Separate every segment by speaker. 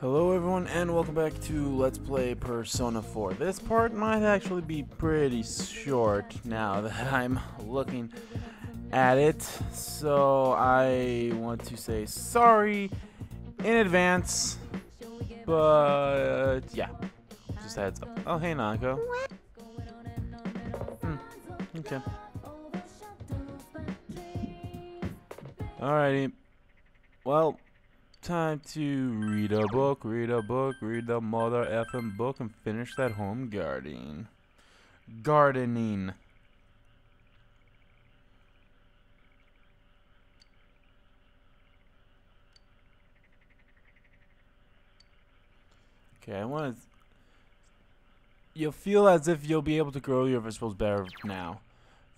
Speaker 1: Hello everyone and welcome back to Let's Play Persona 4. This part might actually be pretty short now that I'm looking at it. So I want to say sorry in advance. But yeah, just heads up. Oh hey Nako. Hmm, okay. Alrighty. Well, time to read a book, read a book, read the mother effing book, and finish that home gardening. Gardening. Okay, I want to. You'll feel as if you'll be able to grow your vegetables better now.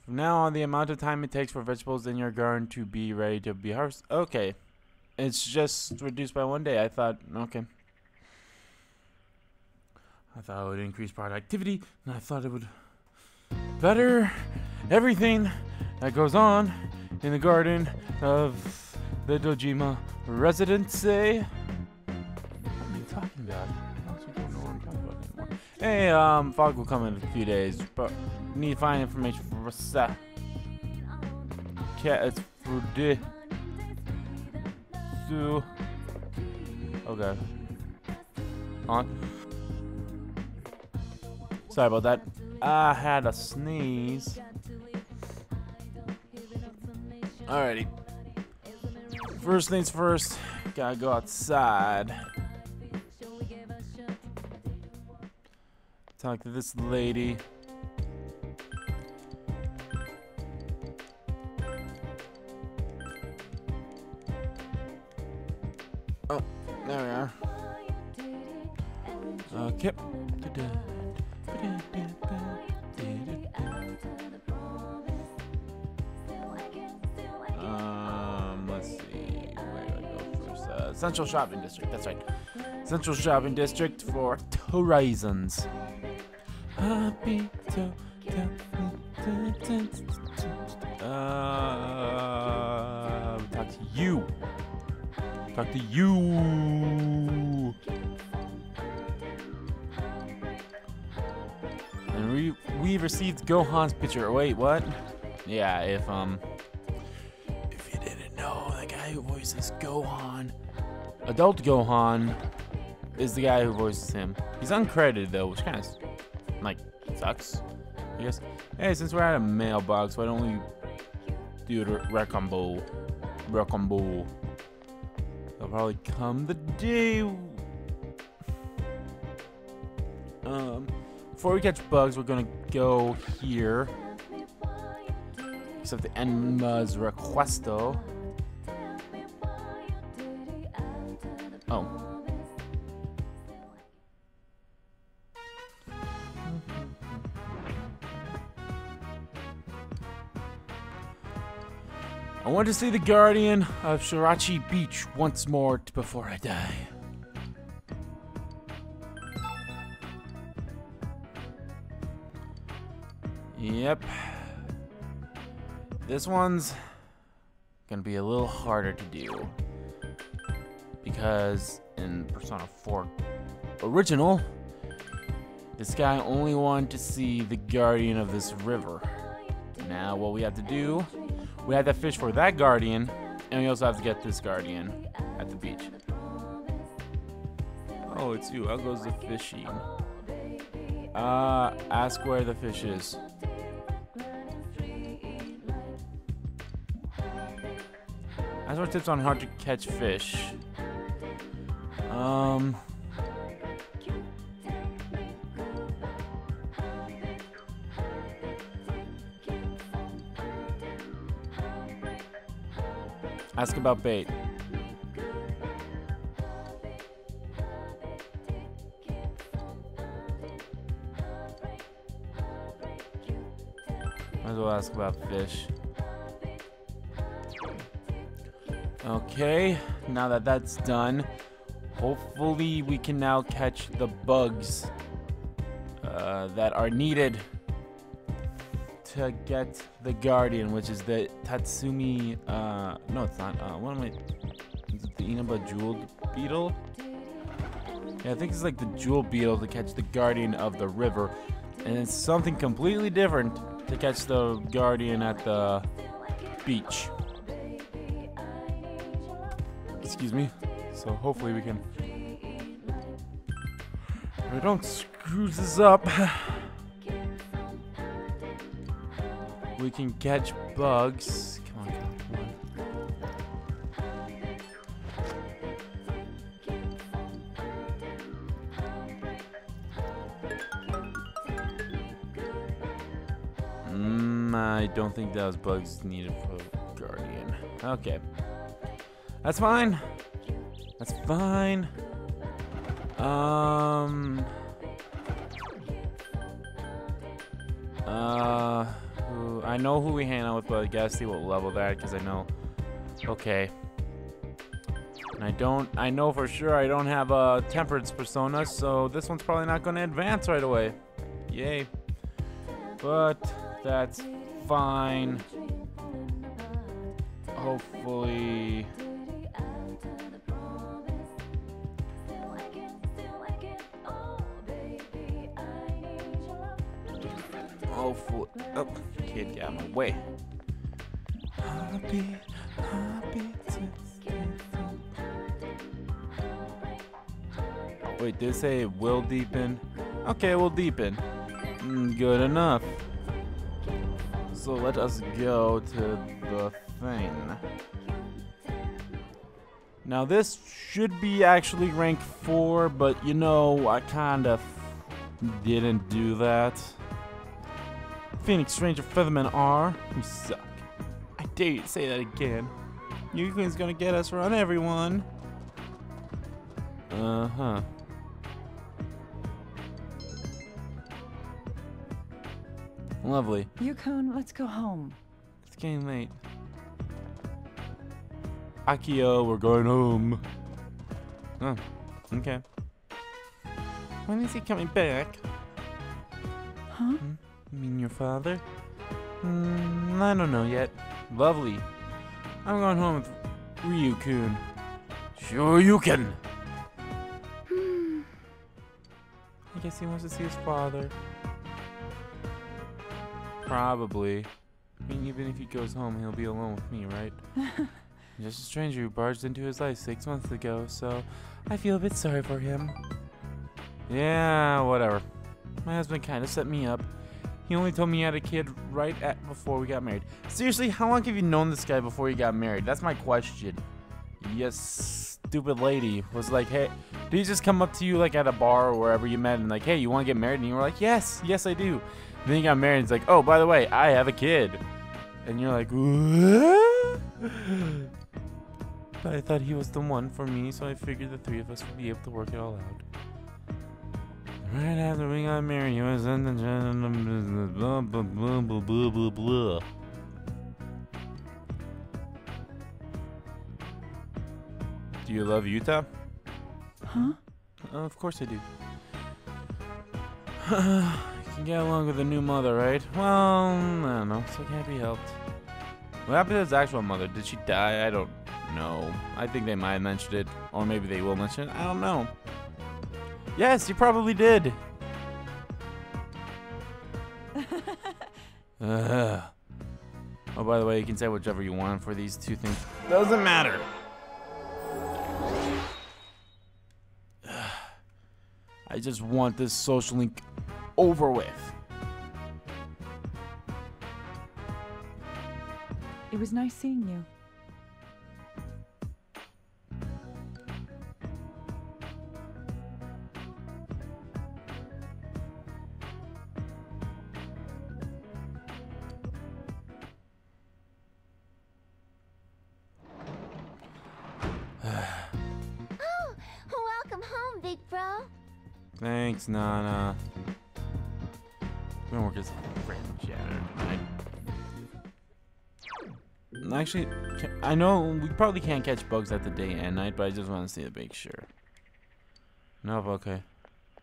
Speaker 1: From now on, the amount of time it takes for vegetables in your garden to be ready to be harvested. Okay. It's just reduced by one day. I thought, okay. I thought it would increase productivity, and I thought it would better everything that goes on in the garden of the Dojima residence. What are you talking about? I talking about. Hey, um, Fog will come in a few days, but need to find information for Rasa. Cat, it's for the Okay. On. Sorry about that. I had a sneeze. Alrighty. First things first, gotta go outside. Talk to this lady. Okay. Um, let's see. Where do I go first? Uh, Central Shopping District. That's right. Central Shopping District for Horizons. Happy to, uh, talk to you. Talk to you. And we we received Gohan's picture. Wait, what? Yeah, if um if you didn't know, the guy who voices Gohan, adult Gohan, is the guy who voices him. He's uncredited though, which kind of like sucks. I guess. Hey, since we're at a mailbox, why don't we do the recombo? Recombo. They'll probably come the day. Um, before we catch bugs, we're gonna go here. Except the Enma's Requesto. Oh. I want to see the Guardian of Shichiri Beach once more before I die. Yep. This one's gonna be a little harder to do. Because in Persona 4 Original, this guy only wanted to see the Guardian of this river. Now, what we have to do we have to fish for that guardian, and we also have to get this guardian at the beach. Oh, it's you. How goes the fishing? Uh, ask where the fish is. Ask for tips on how to catch fish. Um. Ask about bait. Might as well ask about fish. Okay, now that that's done, hopefully we can now catch the bugs uh, that are needed to get the Guardian, which is the Tatsumi. Uh, no, it's not. Uh, what am I? Is it the Inaba Jeweled Beetle? Yeah, I think it's like the jewel beetle to catch the guardian of the river, and it's something completely different to catch the guardian at the beach. Excuse me. So hopefully we can. We don't screw this up. we can catch bugs. Come on, come on, come on. Mm, I don't think those bugs needed for guardian. Okay. That's fine. That's fine. Um. Uh. I know who we hang out with, but I gotta see what level that because I know. Okay. And I don't. I know for sure I don't have a temperance persona, so this one's probably not going to advance right away. Yay. But that's fine. Hopefully. Kid, get out of my way. Happy, happy Wait, did it say it will deepen? Okay, we'll deepen. Mm, good enough. So let us go to the thing. Now this should be actually rank 4, but you know, I kind of didn't do that. Phoenix Ranger Featherman are. you suck. I dare you to say that again. Yuki's gonna get us run everyone. Uh-huh. Lovely.
Speaker 2: Yukon, let's go home.
Speaker 1: It's getting late. Akio, we're going home. Oh, okay. When is he coming back?
Speaker 2: Huh?
Speaker 1: You mean your father? Hmm, I don't know yet. Lovely. I'm going home with Ryu-kun. Sure you can. I guess he wants to see his father. Probably. I mean, even if he goes home, he'll be alone with me, right? Just a stranger who barged into his life six months ago, so I feel a bit sorry for him. Yeah, whatever. My husband kind of set me up. He only told me he had a kid right at before we got married. Seriously, how long have you known this guy before you got married? That's my question. Yes, stupid lady was like, hey, did he just come up to you like at a bar or wherever you met and like, hey, you want to get married? And you were like, yes, yes, I do. then you got married and it's like, oh, by the way, I have a kid. And you're like? But I thought he was the one for me, so I figured the three of us would be able to work it all out. Right after we got married, he was in the general business, blah, blah, blah, blah, blah, blah, blah. Do you love Yuta?
Speaker 2: Huh?
Speaker 1: Uh, of course I do. you can get along with a new mother, right? Well, I don't know. So can't be helped. What happened to his actual mother? Did she die? I don't know. I think they might have mentioned it. Or maybe they will mention it. I don't know. Yes, you probably did. Ugh. Oh, by the way, you can say whichever you want for these two things. Doesn't matter. I just want this social link over with.
Speaker 2: It was nice seeing you.
Speaker 1: Thanks, Nana. Uh, We're gonna work as a friend janitor tonight. Actually, I know we probably can't catch bugs at the day and night, but I just want to see to make sure. Nope, okay.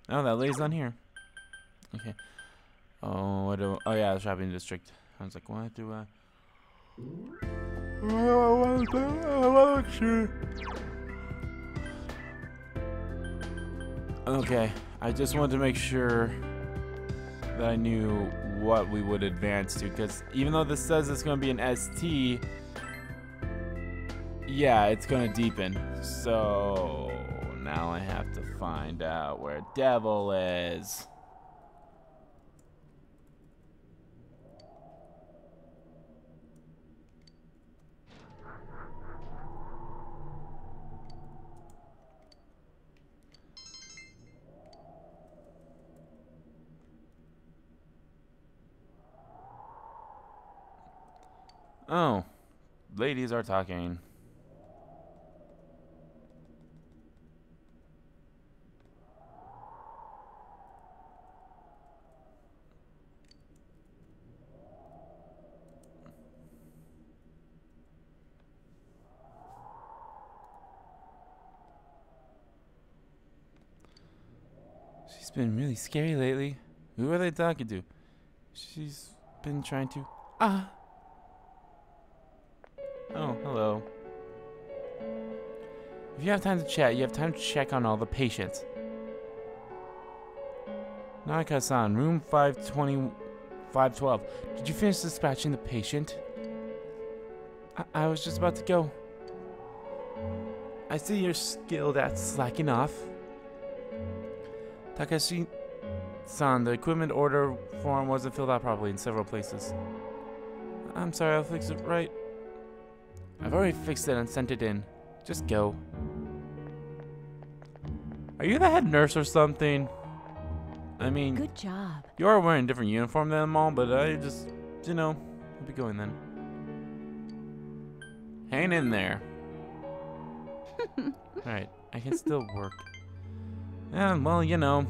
Speaker 1: Oh, that lady's on here. Okay. Oh, what do? Oh yeah, the shopping district. I was like, what do. I. Okay, I just wanted to make sure that I knew what we would advance to, because even though this says it's going to be an ST, yeah, it's going to deepen. So now I have to find out where Devil is. Oh, ladies are talking. She's been really scary lately. Who are they talking to? She's been trying to. Ah! Oh, hello. If you have time to chat, you have time to check on all the patients. Nanaka-san, room 520, 512. Did you finish dispatching the patient? I, I was just about to go. I see you're skilled at slacking off. Takashi-san, the equipment order form wasn't filled out properly in several places. I'm sorry, I'll fix it right I've already fixed it and sent it in. Just go. Are you the head nurse or something? I mean,
Speaker 2: Good job.
Speaker 1: you are wearing a different uniform than them all, but I just, you know, I'll be going then. Hang in there. Alright, I can still work. Yeah, well, you know,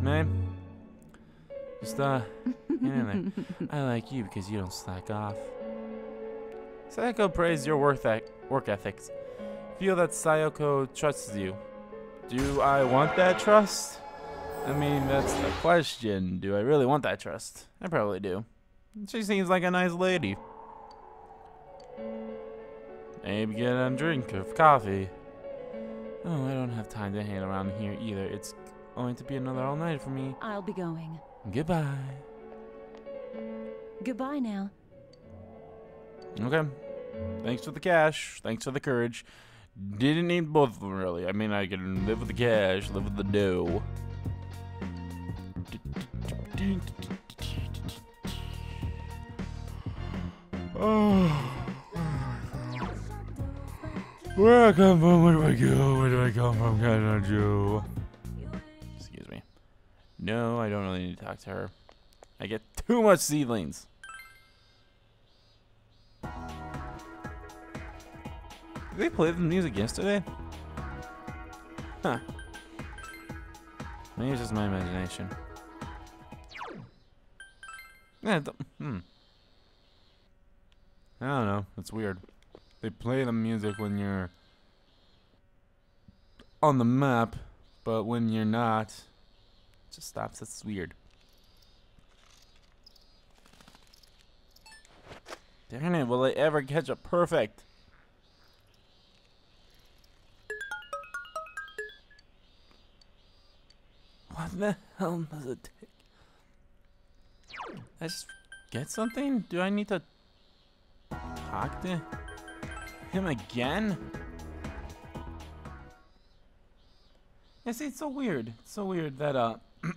Speaker 1: man. Just, uh, hang in there. I like you because you don't slack off. Sayoko praised your work, work ethics. Feel that Sayoko trusts you. Do I want that trust? I mean, that's the question. Do I really want that trust? I probably do. She seems like a nice lady. Maybe get a drink of coffee. Oh, I don't have time to hang around here either. It's going to be another all night for me.
Speaker 2: I'll be going.
Speaker 1: Goodbye.
Speaker 2: Goodbye now.
Speaker 1: Okay. Thanks for the cash. Thanks for the courage. Didn't need both of them, really. I mean, I can live with the cash, live with the dough. Oh. Where I come from, where do I go, where do I come from, Canada Joe? Excuse me. No, I don't really need to talk to her. I get too much seedlings. They play the music yesterday? Huh. Maybe it's just my imagination. Yeah, hmm. I don't know. It's weird. They play the music when you're on the map, but when you're not, it just stops. It's weird. Darn it, will they ever catch a perfect? The hell does it take? I just get something? Do I need to talk to him again? Yeah, see, it's so weird. It's so weird that, uh...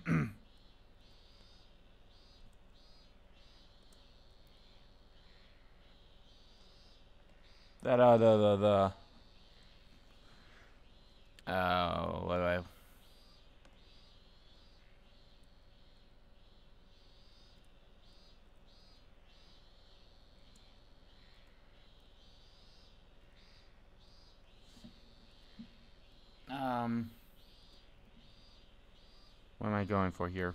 Speaker 1: that, uh, the, the, the... Oh, what do I... Um, what am I going for here?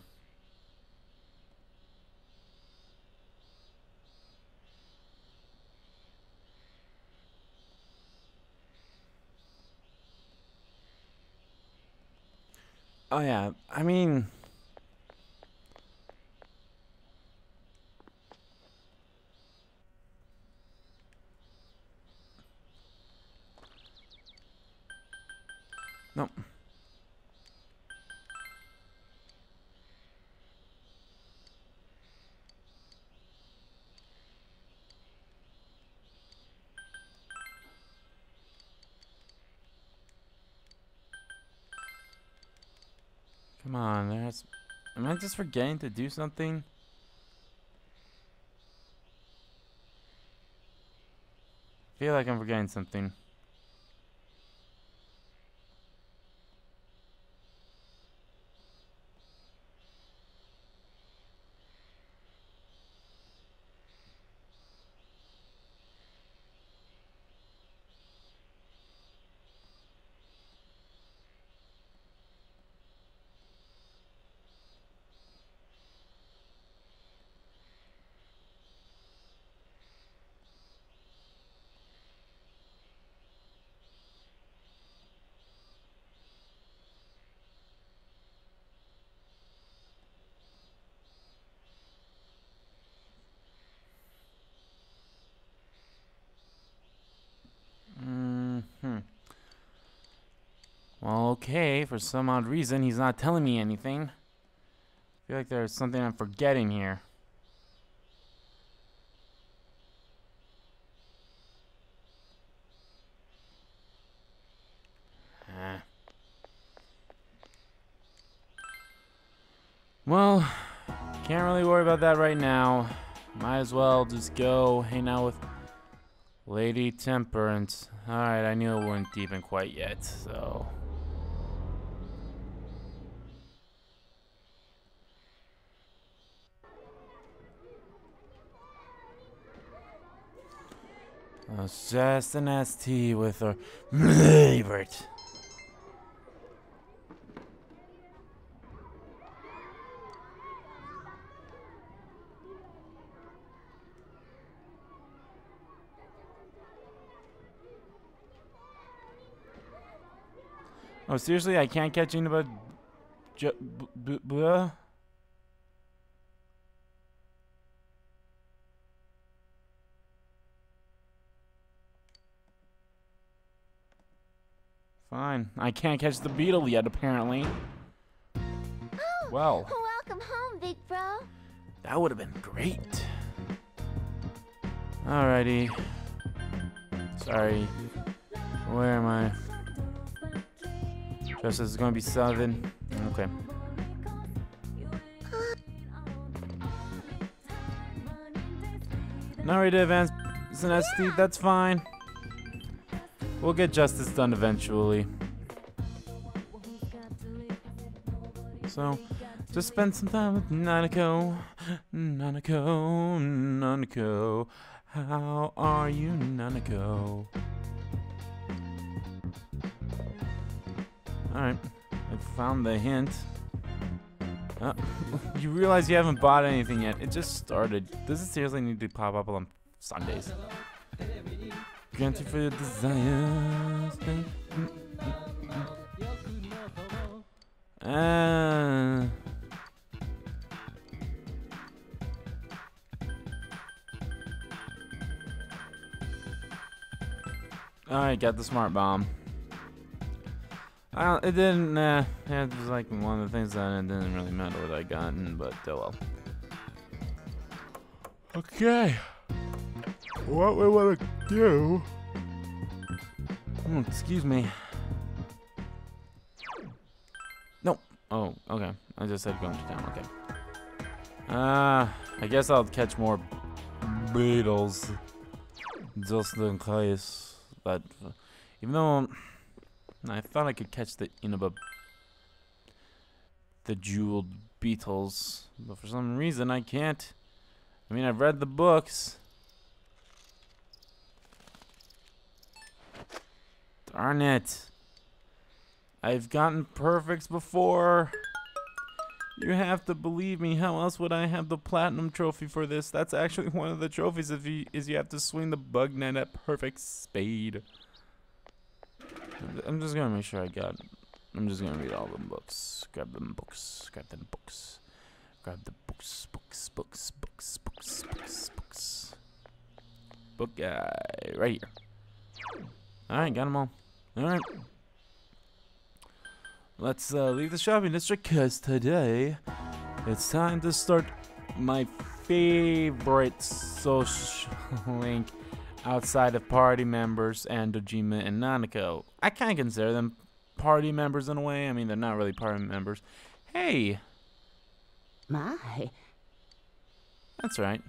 Speaker 1: Oh yeah, I mean, no. I just forgetting to do something? I feel like I'm forgetting something. hmm Well, okay, for some odd reason, he's not telling me anything. I feel like there's something I'm forgetting here. Eh. Well, can't really worry about that right now. Might as well just go hang out with Lady Temperance. Alright, I knew it wasn't deepen quite yet, so. It's just an ST with her favorite. Oh, seriously? I can't catch anybody. Ju- b- b-? Fine. I can't catch the beetle yet, apparently.
Speaker 3: Oh,
Speaker 1: Well,
Speaker 3: welcome home, big bro.
Speaker 1: that would have been great. Alrighty. Sorry. Where am I? Just is gonna be seven. Okay. Not ready to advance. It's an ST. That's fine. We'll get justice done eventually. So, just spend some time with Nanako. Nanako, Nanako. How are you, Nanako? Alright, I found the hint. Uh, you realize you haven't bought anything yet. It just started. Does it seriously need to pop up on Sundays? Grant for your desires. Uh, Alright, got the smart bomb. I it didn't, uh, it was like one of the things that it didn't really matter what I gotten, but oh well. Okay. What we want to do. Oh, excuse me. No. Oh, okay. I just said going to town. Okay. Uh, I guess I'll catch more beetles. Just in case. But uh, even though I thought I could catch the Inaba, the jeweled beetles, but for some reason I can't. I mean, I've read the books. Darn it. I've gotten perfects before. You have to believe me. How else would I have the platinum trophy for this? That's actually one of the trophies if you is you have to swing the bug net at perfect spade. I'm just gonna make sure I got. I'm just gonna read all them books. Grab them books. Grab them books. Grab the books. Books. Books. Books. Books. Books. Books. Book guy right here. All right, got them all. All right. Let's uh, leave the shopping district because today it's time to start my favorite social link outside of party members and Dojima and Nanako. I kind of consider them party members in a way. I mean, they're not really party members. Hey,
Speaker 4: My,
Speaker 1: that's right.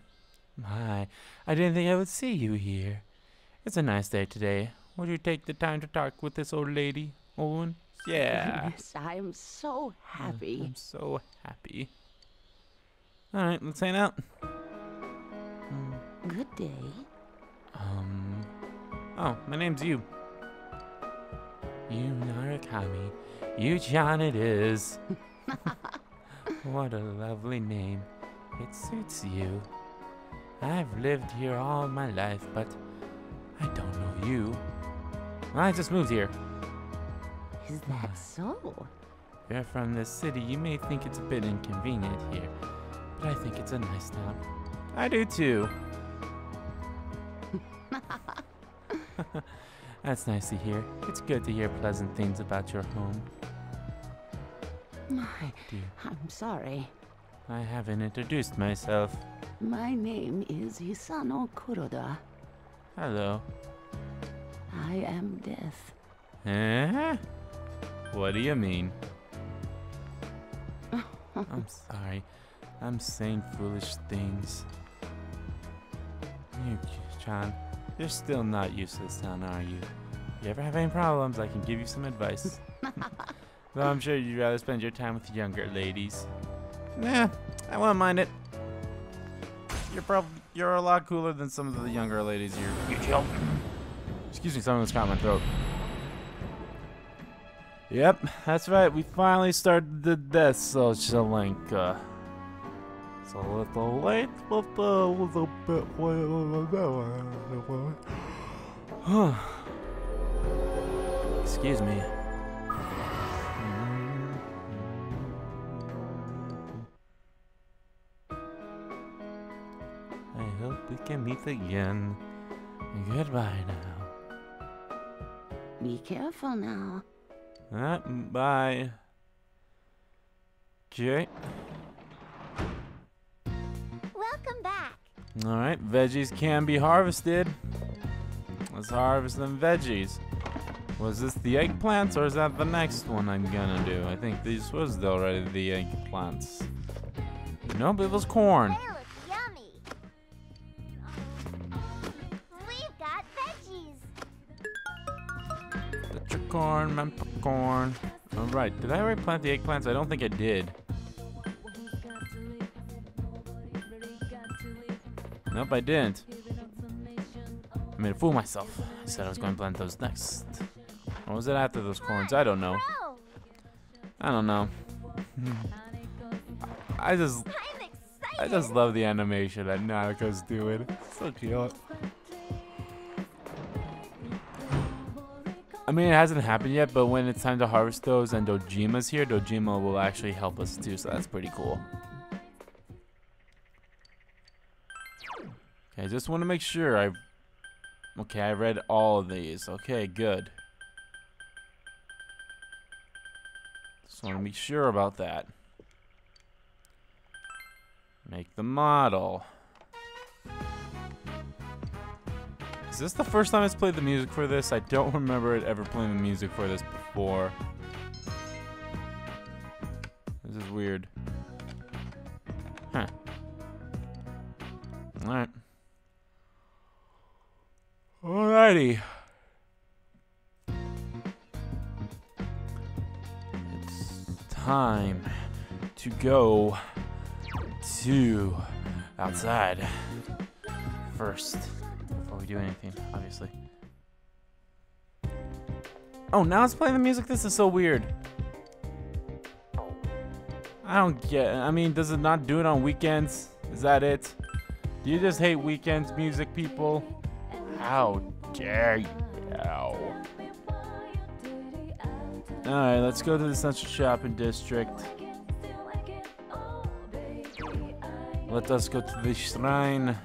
Speaker 1: My, I didn't think I would see you here. It's a nice day today. Would you take the time to talk with this old lady, Owen? Yeah.
Speaker 4: yes, I'm so happy.
Speaker 1: I'm so happy. All right, let's hang out.
Speaker 4: Good day.
Speaker 1: Um. Oh, my name's you. You Narukami. You John it is. what a lovely name. It suits you. I've lived here all my life, but I don't know you. I just moved here.
Speaker 4: Is that so?
Speaker 1: If you're from this city, you may think it's a bit inconvenient here, but I think it's a nice town. I do too. That's nice to hear. It's good to hear pleasant things about your home.
Speaker 4: My,
Speaker 1: Dear,
Speaker 4: I'm sorry.
Speaker 1: I haven't introduced myself.
Speaker 4: My name is Hisano Kuroda.
Speaker 1: Hello.
Speaker 4: I am death.
Speaker 1: Eh? What do you mean? I'm sorry. I'm saying foolish things. You, John, you're still not used to this town, are you? If you ever have any problems, I can give you some advice. Though I'm sure you'd rather spend your time with younger ladies. Nah, I won't mind it. You're probably you're a lot cooler than some of the younger ladies here. You chill. Excuse me, someone's caught my throat. Yep, that's right. We finally started the Death Socialinka. It's a little late, but a little bit late. Excuse me. I hope we can meet again. Goodbye now.
Speaker 4: Be careful now.
Speaker 1: Uh, bye. Okay.
Speaker 3: Welcome back.
Speaker 1: Alright, veggies can be harvested. Let's harvest them veggies. Was this the eggplants or is that the next one I'm gonna do? I think this was already the eggplants. Nope, it was corn.
Speaker 3: Veggies.
Speaker 1: Petricorn, peppercorn. Alright, did I already plant the eggplants? I don't think I did. Nope, I didn't. I made a fool of myself. I said I was going to plant those next. Or was it after those corns? I don't know. I don't know. I just I just love the animation that Nanako's doing. So cute. I mean, it hasn't happened yet, but when it's time to harvest those and Dojima's here, Dojima will actually help us too, so that's pretty cool. Okay, I just want to make sure I... Okay, I read all of these. Okay, good. Just want to be sure about that. Make the model. Is this the first time it's played the music for this? I don't remember it ever playing the music for this before. This is weird. Huh. Alright. Alrighty. It's time to go to outside first do anything, obviously. Oh, now it's playing the music? This is so weird. I don't get I mean, does it not do it on weekends? Is that it? Do you just hate weekends music, people? How dare you? Alright, let's go to the Central Shopping District. Let us go to the shrine.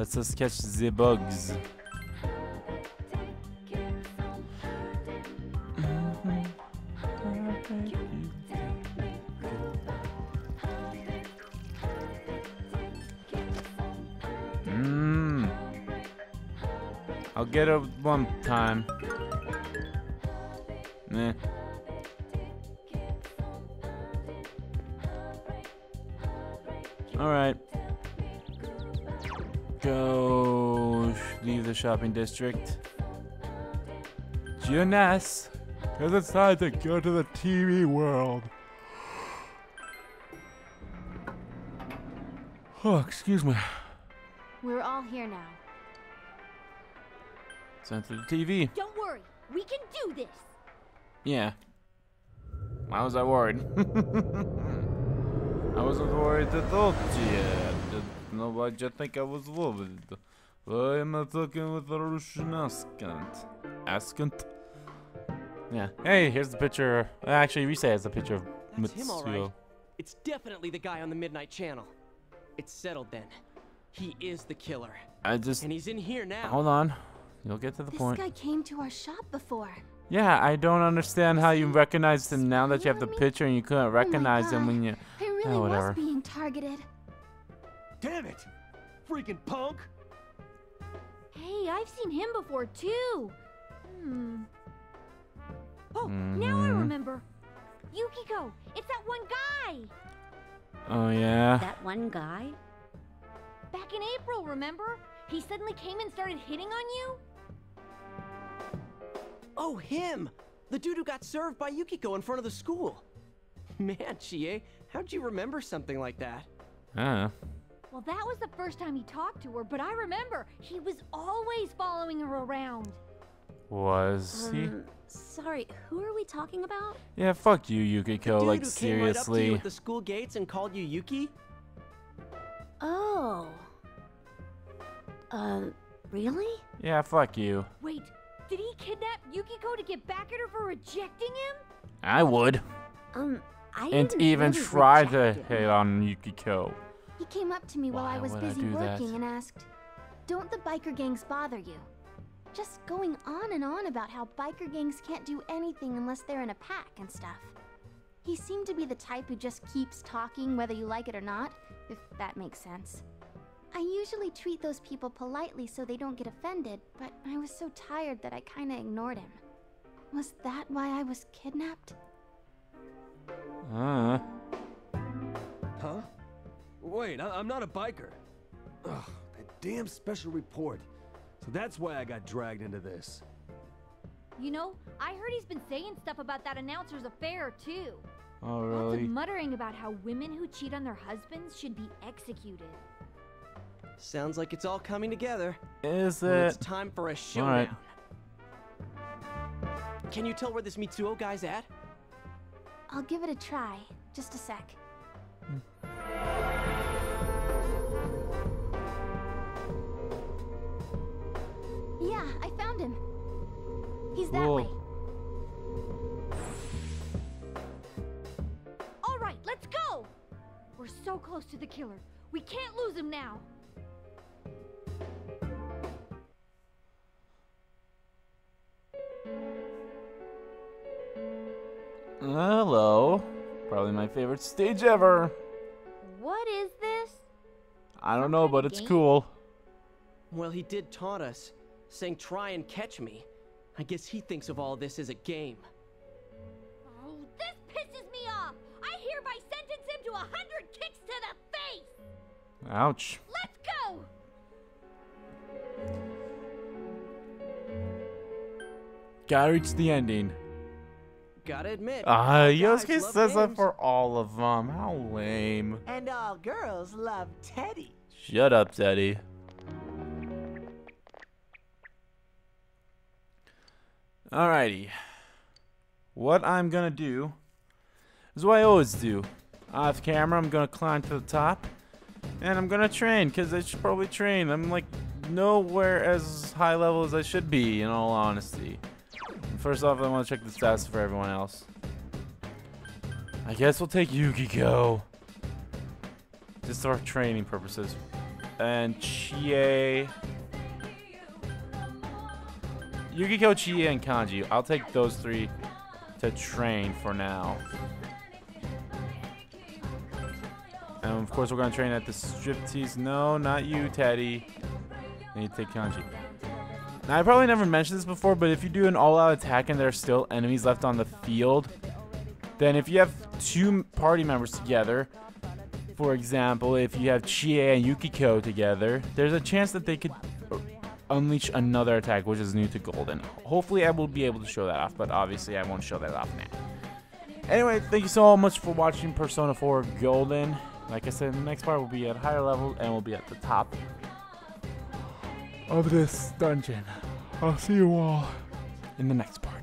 Speaker 1: Let us catch the bugs. Mmm. I'll get it one time. Meh. All right. The shopping district. Jonas, because it's time to go to the TV world. Oh, excuse me.
Speaker 3: We're all here now.
Speaker 1: Sent to the TV.
Speaker 3: Don't worry, we can do this.
Speaker 1: Yeah. Why was I worried? I wasn't worried at all. Yeah. No, I just think I was worried. I am not talking with a Russian accent. Accent? Yeah. Hey, here's the picture. Actually, Rise has the picture of
Speaker 5: That's him, all right. It's definitely the guy on the Midnight Channel. It's settled then. He is the killer.
Speaker 1: I just.
Speaker 5: And he's in here now.
Speaker 1: Hold on. You'll get to the
Speaker 3: This
Speaker 1: point.
Speaker 3: guy came to our shop before.
Speaker 1: Yeah, I don't understand how you recognized him now that you have the picture and you couldn't oh recognize him
Speaker 3: God.
Speaker 1: when you.
Speaker 3: I really
Speaker 1: Oh, whatever.
Speaker 3: was being targeted.
Speaker 6: Damn it! Freaking punk!
Speaker 3: Hey, I've seen him before too. Hmm. Oh, now I
Speaker 1: Mhm.
Speaker 3: remember. Yukiko, it's that one guy.
Speaker 1: Oh, yeah.
Speaker 7: That one guy?
Speaker 3: Back in April, remember? He suddenly came and started hitting on you.
Speaker 5: Oh, him! The dude who got served by Yukiko in front of the school. Man, Chie, how'd you remember something like that?
Speaker 1: Uh.
Speaker 3: Well, that was the first time he talked to her, but I remember he was always following her around.
Speaker 1: Was he?
Speaker 7: Um, sorry, who are we talking about?
Speaker 1: Yeah, fuck you, Yukiko.
Speaker 5: Dude
Speaker 1: like,
Speaker 5: who came right up to you
Speaker 1: seriously.
Speaker 5: at the school gates and called you Yuki?
Speaker 7: Oh. Uh, really?
Speaker 1: Yeah, fuck you.
Speaker 3: Wait, did he kidnap Yukiko to get back at her for rejecting him?
Speaker 1: I would.
Speaker 7: Um, I
Speaker 1: And
Speaker 7: didn't
Speaker 1: even
Speaker 7: really
Speaker 1: try to
Speaker 7: reject him.
Speaker 1: hit on Yukiko.
Speaker 3: He came up to me while I was
Speaker 1: would I
Speaker 3: busy
Speaker 1: that?
Speaker 3: working and asked, Don't the biker gangs bother you? Just going on and on about how biker gangs can't do anything unless they're in a pack and stuff. He seemed to be the type who just keeps talking whether you like it or not, if that makes sense. I usually treat those people politely so they don't get offended, but I was so tired that I kinda ignored him. Was that why I was kidnapped?
Speaker 1: Uh.
Speaker 6: Huh? Wait, I- I'm not a biker. Ugh, that damn special report. So that's why I got dragged into this.
Speaker 3: You know, I heard he's been saying stuff about that announcer's affair, too.
Speaker 1: Oh, really?
Speaker 3: Lots of muttering about how women who cheat on their husbands should be executed.
Speaker 5: Sounds like it's all coming together.
Speaker 1: Is
Speaker 5: Well, it's time for a
Speaker 1: All
Speaker 5: showdown.
Speaker 1: right.
Speaker 5: Can you tell where this Mitsuo guy's at?
Speaker 3: I'll give it a try. Just a sec. Hmm.
Speaker 1: Cool.
Speaker 3: All right, let's go. We're so close to the killer. We can't lose him now.
Speaker 1: Hello. Probably my favorite stage ever.
Speaker 3: What is this?
Speaker 1: I don't
Speaker 3: Some
Speaker 1: know, but it's
Speaker 3: game?
Speaker 1: cool.
Speaker 5: Well, he did taunt us, saying try and catch me. I guess he thinks of all this as a game.
Speaker 3: Oh, this pisses me off. I hereby sentence him to a hundred kicks to the face.
Speaker 1: Ouch.
Speaker 3: Let's go.
Speaker 1: Gotta reach the ending.
Speaker 5: Gotta admit.
Speaker 1: Ah,
Speaker 5: all
Speaker 1: Yosuke
Speaker 5: guys love
Speaker 1: says that for all of them. How lame.
Speaker 8: And all girls love Teddie.
Speaker 1: Shut up, Teddie. Alrighty. What I'm gonna do is what I always do. Off camera, I'm gonna climb to the top. And I'm gonna train, because I should probably train. I'm like nowhere as high level as I should be, in all honesty. First off, I want to check the stats for everyone else. I guess we'll take Yukiko. Just for training purposes. And Chie. Yukiko, Chie, and Kanji. I'll take those three to train for now. And of course, we're going to train at the striptease. No, not you, Teddie. I need to take Kanji. Now, I probably never mentioned this before, but if you do an all-out attack and there are still enemies left on the field, then if you have two party members together, for example, if you have Chie and Yukiko together, there's a chance that they could unleash another attack, which is new to Golden. Hopefully, I will be able to show that off, but obviously, I won't show that off now. Anyway, thank you so much for watching Persona 4 Golden. Like I said, the next part will be at higher level and we'll be at the top of this dungeon. I'll see you all in the next part.